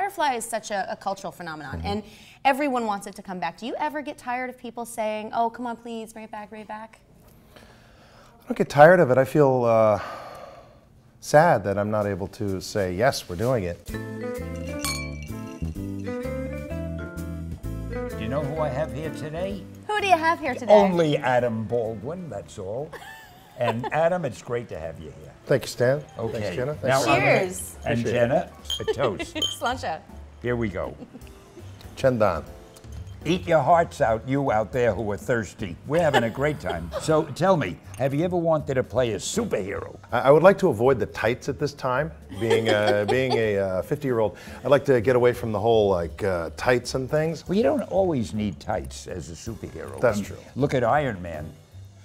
Firefly is such a, a cultural phenomenon, Mm-hmm. and everyone wants it to come back. Do you ever get tired of people saying, "Oh, come on, please, bring it back, bring it back"? I don't get tired of it. I feel uh, sad that I'm not able to say, yes, we're doing it. Do you know who I have here today? Who do you have here today? Only Adam Baldwin, that's all. And Adam, it's great to have you here. Thank you, Stan. Okay. Thanks, Jenna. Thanks. I'm gonna- Cheers. And Jenna, a toast. Sláinte. Here we go. Chendan. Eat your hearts out, you out there who are thirsty. We're having a great time. So tell me, have you ever wanted to play a superhero? I I would like to avoid the tights at this time. Being uh, being a 50 year old, I'd like to get away from the whole like uh, tights and things. Well, you don't always need tights as a superhero. That's I mean, true. Look at Iron Man.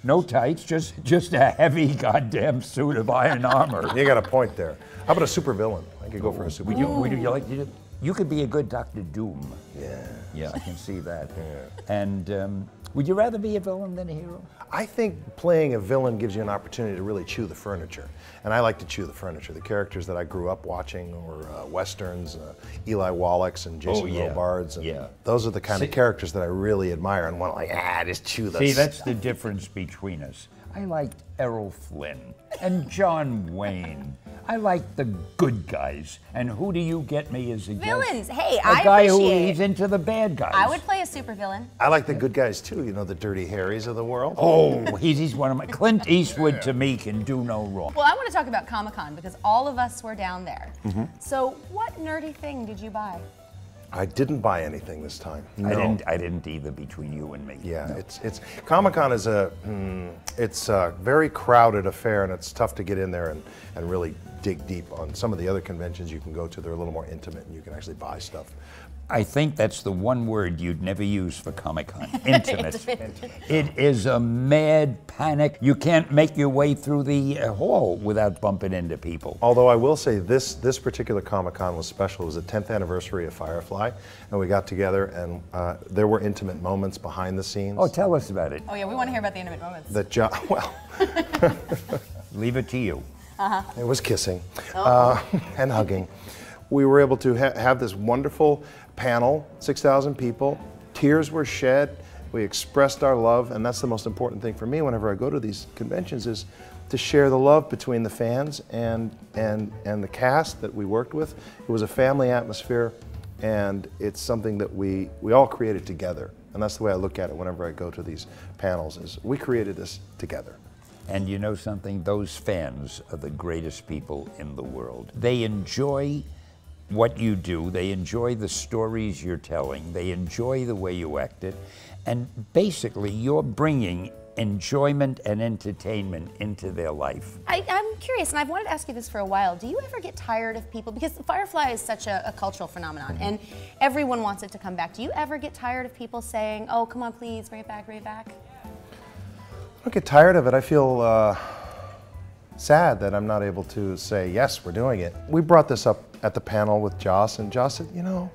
No tights, just just a heavy goddamn suit of iron armor. You got a point there. How about a supervillain? I could go for a super. Would you, would you like to? You could be a good Doctor Doom. Yeah. Yeah, I can see that. And um, would you rather be a villain than a hero? I think playing a villain gives you an opportunity to really chew the furniture, and I like to chew the furniture. The characters that I grew up watching were uh, westerns, uh, Eli Wallachs and Jason Oh, yeah. Robards, and Yeah. those are the kind See- of characters that I really admire and want to like ah just chew the. See, that's the difference between us. I liked Errol Flynn and John Wayne. I like the good guys. And who do you get me as a guest? Villains. Hey, a I guy who appreciate he's into the bad guys. I would play a supervillain. I like the good guys too. You know the dirty Harrys of the world. Oh, he's, he's one of my. Clint Eastwood to me can do no wrong. Well, I want to talk about Comic Con because all of us were down there. Mm-hmm. So, what nerdy thing did you buy? I didn't buy anything this time. No. I didn't. I didn't either. Between you and me. Yeah, it's it's Comic Con is a mm, it's a very crowded affair, and it's tough to get in there and, and really dig deep on some of the other conventions you can go to. They're a little more intimate, and you can actually buy stuff. I think that's the one word you'd never use for Comic Con intimate. it is a mad panic. You can't make your way through the uh, hall without bumping into people. Although I will say this this particular Comic Con was special. It was the 10th anniversary of Firefly, and we got together, and uh, there were intimate moments behind the scenes. Oh, tell us about it. Oh, yeah, we want to hear about the intimate moments. The jo- well, Leave it to you. Uh -huh. It was kissing uh, and hugging. We were able to ha- have this wonderful panel, 6,000 people. Tears were shed. We expressed our love, and that's the most important thing for me whenever I go to these conventions is to share the love between the fans and, and, and the cast that we worked with. It was a family atmosphere, and it's something that we, we all created together. And that's the way I look at it whenever I go to these panels is we created this together. And you know something? Those fans are the greatest people in the world. They enjoy what you do, they enjoy the stories you're telling, they enjoy the way you act it, and basically you're bringing enjoyment and entertainment into their life. I, I'm curious, and I've wanted to ask you this for a while. Do you ever get tired of people? Because Firefly is such a, a cultural phenomenon, and everyone wants it to come back. Do you ever get tired of people saying, "Oh, come on, please, bring it back, bring it back"? I don't get tired of it. I feel uh, sad that I'm not able to say, yes, we're doing it. We brought this up at the panel with Joss, and Joss said, you know,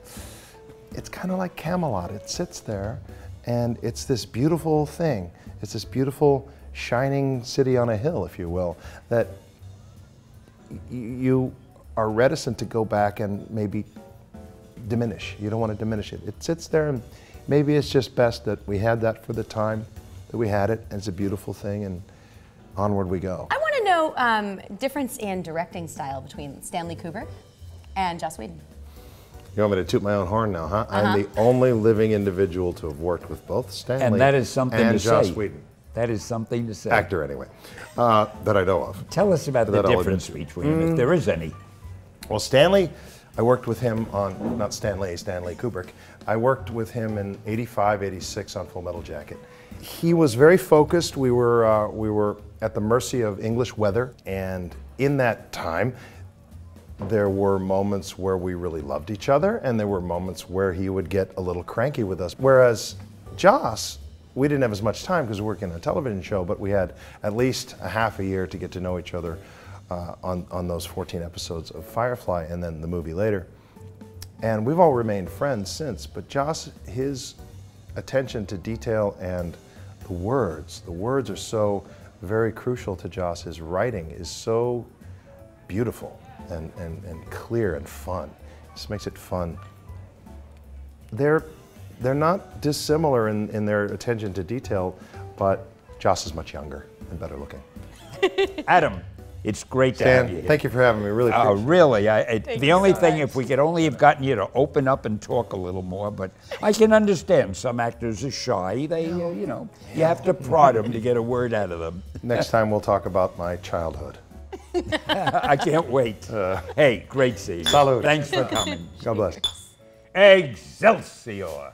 it's kind of like Camelot. It sits there, and it's this beautiful thing. It's this beautiful, shining city on a hill, if you will, that you are reticent to go back and maybe diminish. You don't want to diminish it. It sits there, and maybe it's just best that we had that for the time that we had it, and it's a beautiful thing, and onward we go. I want to know um, difference in directing style between Stanley Kubrick and Joss Whedon. You want me to toot my own horn now, huh? I'm the only living individual to have worked with both Stanley And that is something and to Joss say. Whedon. That is something to say. Actor, anyway, uh, that I know of. Tell us about the That I'll difference between them, if there is any. Well, Stanley, I worked with him on, not Stanley, Stanley Kubrick. I worked with him in 85, 86 on Full Metal Jacket. He was very focused. We were, uh, we were at the mercy of English weather, and in that time, there were moments where we really loved each other, and there were moments where he would get a little cranky with us. Whereas Joss, we didn't have as much time because we were working on a television show, but we had at least a half a year to get to know each other uh, on, on those 14 episodes of Firefly and then the movie later. And we've all remained friends since, but Joss, his attention to detail and the words, the words are so very crucial to Joss. His writing is so beautiful and, and, and clear and fun. Just makes it fun. They're they're not dissimilar in, in their attention to detail, but Joss is much younger and better looking. Adam, it's great to have you here. thank you for having me. Really Oh, appreciate really? I, it, the only so thing, much. if we could only have gotten you to open up and talk a little more, but I can understand some actors are shy. They, uh, you know, you have to prod them to get a word out of them. Next time we'll talk about my childhood. I can't wait. Uh, hey, great seeing you. Salud. Thanks for coming. God bless. Excelsior.